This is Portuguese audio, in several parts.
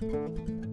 Música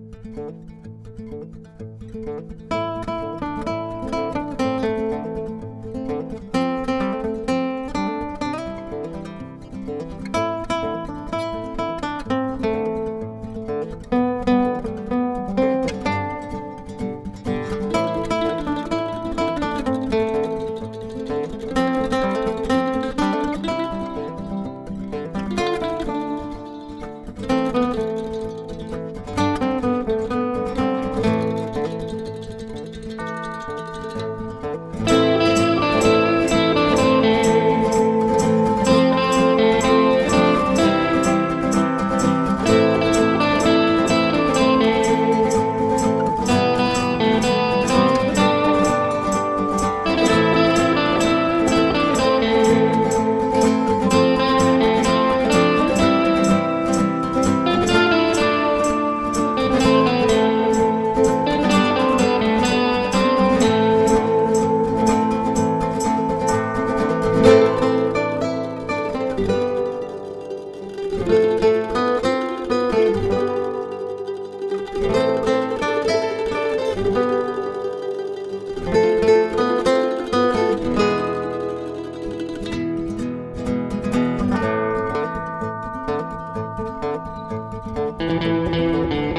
Música